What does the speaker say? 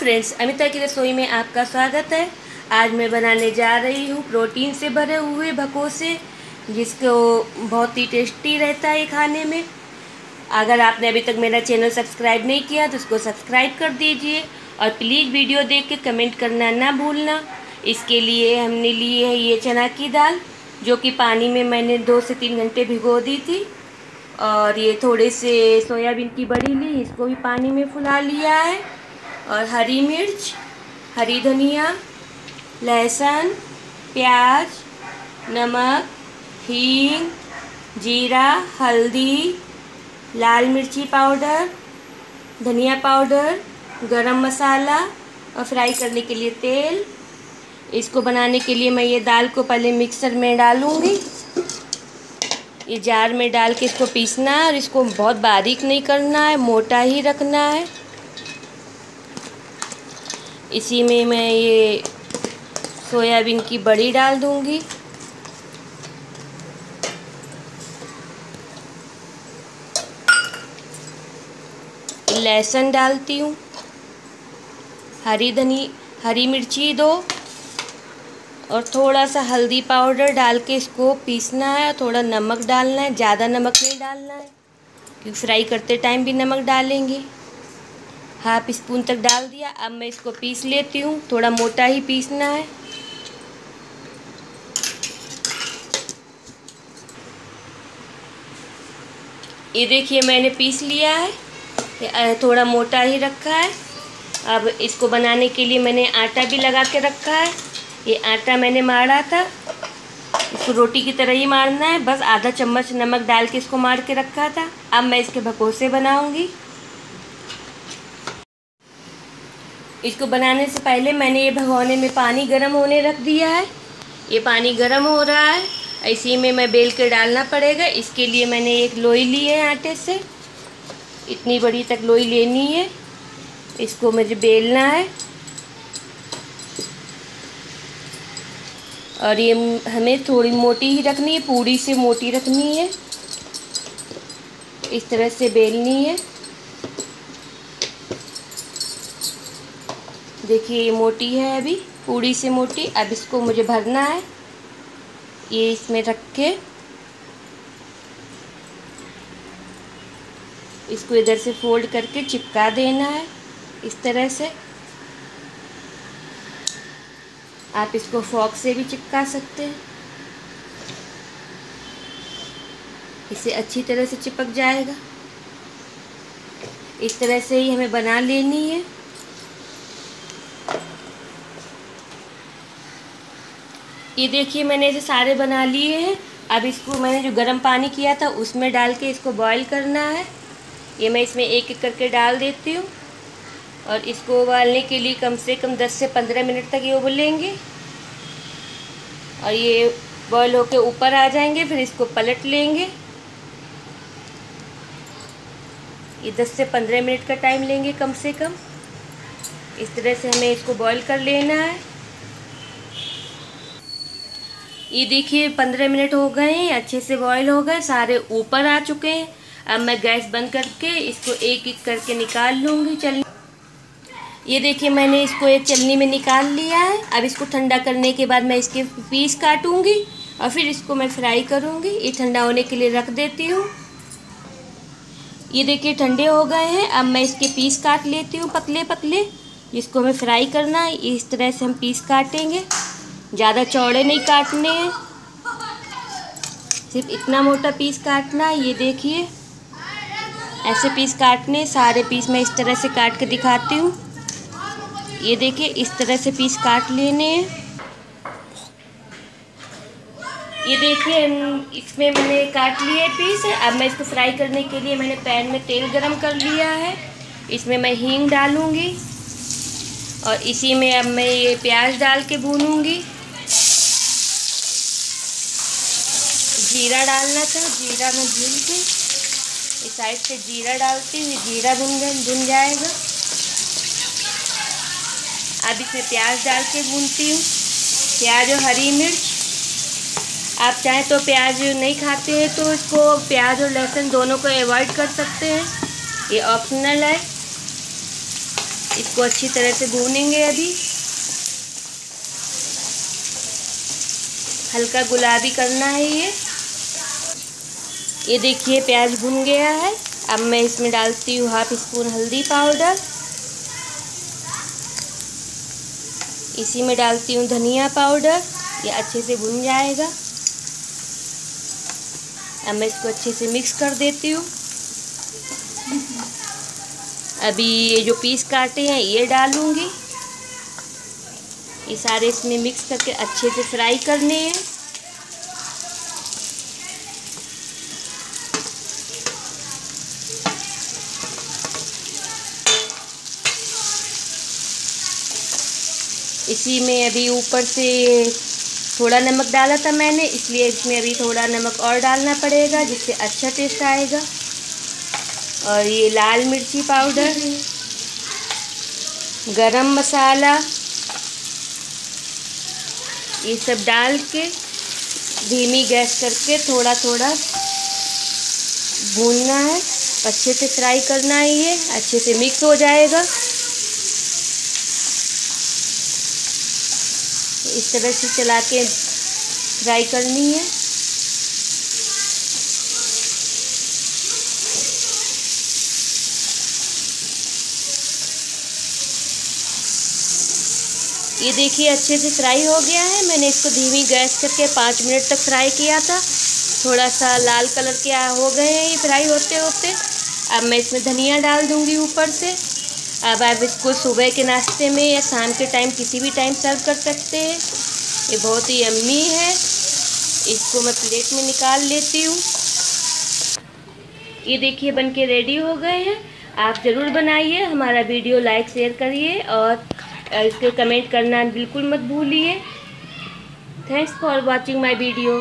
Friends Amita की रसोई में आपका स्वागत है। आज मैं बनाने जा रही हूँ प्रोटीन से भरे हुए भकोसे जिसको बहुत ही टेस्टी रहता है खाने में। अगर आपने अभी तक मेरा चैनल सब्सक्राइब नहीं किया तो उसको सब्सक्राइब कर दीजिए और प्लीज़ वीडियो देख के कमेंट करना ना भूलना। इसके लिए हमने लिए है ये चना की दाल, जो कि पानी में मैंने दो से तीन घंटे भिगो दी थी। और ये थोड़े से सोयाबीन की बड़ी ली, इसको भी पानी में फुला लिया है। और हरी मिर्च, हरी धनिया, लहसुन, प्याज, नमक, हींग, जीरा, हल्दी, लाल मिर्ची पाउडर, धनिया पाउडर, गरम मसाला और फ्राई करने के लिए तेल। इसको बनाने के लिए मैं ये दाल को पहले मिक्सर में डालूँगी। ये जार में डाल के इसको पीसना है और इसको बहुत बारीक नहीं करना है, मोटा ही रखना है। इसी में मैं ये सोयाबीन की बड़ी डाल दूँगी। लहसुन डालती हूँ। हरी धनी, हरी मिर्ची दो और थोड़ा सा हल्दी पाउडर डाल के इसको पीसना है थोड़ा नमक डालना है, ज़्यादा नमक नहीं डालना है, क्योंकि फ्राई करते टाइम भी नमक डालेंगे। हाफ़ स्पून तक डाल दिया। अब मैं इसको पीस लेती हूँ। थोड़ा मोटा ही पीसना है। ये देखिए, मैंने पीस लिया है। थोड़ा मोटा ही रखा है। अब इसको बनाने के लिए मैंने आटा भी लगा के रखा है। ये आटा मैंने मारा था। इसको रोटी की तरह ही मारना है। बस आधा चम्मच नमक डाल के इसको मार के रखा था। अब मैं इसके भकोसे बनाऊँगी। इसको बनाने से पहले मैंने ये भगोने में पानी गर्म होने रख दिया है। ये पानी गर्म हो रहा है। इसी में मैं बेल के डालना पड़ेगा। इसके लिए मैंने एक लोई ली है आटे से। इतनी बड़ी तक लोई लेनी है। इसको मुझे बेलना है। और ये हमें थोड़ी मोटी ही रखनी है। पूरी से मोटी रखनी है। इस तरह से बेलनी है। देखिए, ये मोटी है अभी, पूरी से मोटी। अब इसको मुझे भरना है। ये इसमें रख के इसको इधर से फोल्ड करके चिपका देना है, इस तरह से। आप इसको फॉक से भी चिपका सकते हैं। इसे अच्छी तरह से चिपक जाएगा। इस तरह से ही हमें बना लेनी है। ये देखिए, मैंने इसे सारे बना लिए हैं। अब इसको मैंने जो गर्म पानी किया था, उसमें डाल के इसको बॉईल करना है। ये मैं इसमें एक एक करके डाल देती हूँ। और इसको उबालने के लिए कम से कम 10 से 15 मिनट तक ये उबलेंगे। और ये बॉयल होके ऊपर आ जाएँगे, फिर इसको पलट लेंगे। ये 10 से 15 मिनट का टाइम लेंगे कम से कम। इस तरह से हमें इसको बॉईल कर लेना है। ये देखिए 15 मिनट हो गए हैं, अच्छे से बॉईल हो गए, सारे ऊपर आ चुके हैं। अब मैं गैस बंद करके इसको एक एक करके निकाल लूँगी चलिए ये देखिए, मैंने इसको एक चलनी में निकाल लिया है। अब इसको ठंडा करने के बाद मैं इसके पीस काटूँगी और फिर इसको मैं फ्राई करूँगी। ये ठंडा होने के लिए रख देती हूँ। ये देखिए, ठंडे हो गए हैं। अब मैं इसके पीस काट लेती हूँ पतले पतले जिसको हमें फ्राई करना है। इस तरह से हम पीस काटेंगे। ज़्यादा चौड़े नहीं काटने हैं। सिर्फ़ इतना मोटा पीस काटना है, ये देखिए। ऐसे पीस काटने, सारे पीस मैं इस तरह से काट के दिखाती हूँ। ये देखिए, इस तरह से पीस काट लेने हैं। ये देखिए इसमें मैंने काट लिए पीस। अब मैं इसको फ्राई करने के लिए मैंने पैन में तेल गरम कर लिया है। इसमें मैं हींग डालूँगी। और इसी में अब मैं ये प्याज डाल के भूनूँगी। जीरा डालना था, जीरा में भून के, इस साइड से जीरा डालती हूँ जीरा भुन भुन जाएगा। अब इसमें प्याज डाल के भूनती हूँ। प्याज और हरी मिर्च, आप चाहें तो प्याज नहीं खाते हैं तो इसको प्याज और लहसुन दोनों को अवॉइड कर सकते हैं। ये ऑप्शनल है। इसको अच्छी तरह से भूनेंगे अभी। हल्का गुलाबी करना है ये। ये देखिए, प्याज भुन गया है। अब मैं इसमें डालती हूँ हाफ़ स्पून हल्दी पाउडर। इसी में डालती हूँ धनिया पाउडर। ये अच्छे से भुन जाएगा। अब मैं इसको अच्छे से मिक्स कर देती हूँ। अभी ये जो पीस काटे हैं, ये डालूँगी। ये सारे इसमें मिक्स करके अच्छे से फ्राई करने हैं। इसी में अभी ऊपर से थोड़ा नमक डाला था मैंने, इसलिए इसमें अभी थोड़ा नमक और डालना पड़ेगा, जिससे अच्छा टेस्ट आएगा। और ये लाल मिर्ची पाउडर, गरम मसाला, ये सब डाल के धीमी गैस करके थोड़ा थोड़ा भूनना है। अच्छे से फ्राई करना है ये, अच्छे से मिक्स हो जाएगा। इस तरह से चला के फ्राई करनी है। ये देखिए, अच्छे से फ्राई हो गया है। मैंने इसको धीमी गैस करके पाँच मिनट तक फ्राई किया था। थोड़ा सा लाल कलर के हो गए हैं ये फ्राई होते होते अब मैं इसमें धनिया डाल दूँगी ऊपर से। अब आप इसको सुबह के नाश्ते में या शाम के टाइम किसी भी टाइम सर्व कर सकते हैं। ये बहुत ही अम्मी है। इसको मैं प्लेट में निकाल लेती हूँ। ये देखिए बन के रेडी हो गए हैं। आप ज़रूर बनाइए, हमारा वीडियो लाइक शेयर करिए और इसके कमेंट करना बिल्कुल मत भूलिए। Thanks for watching my video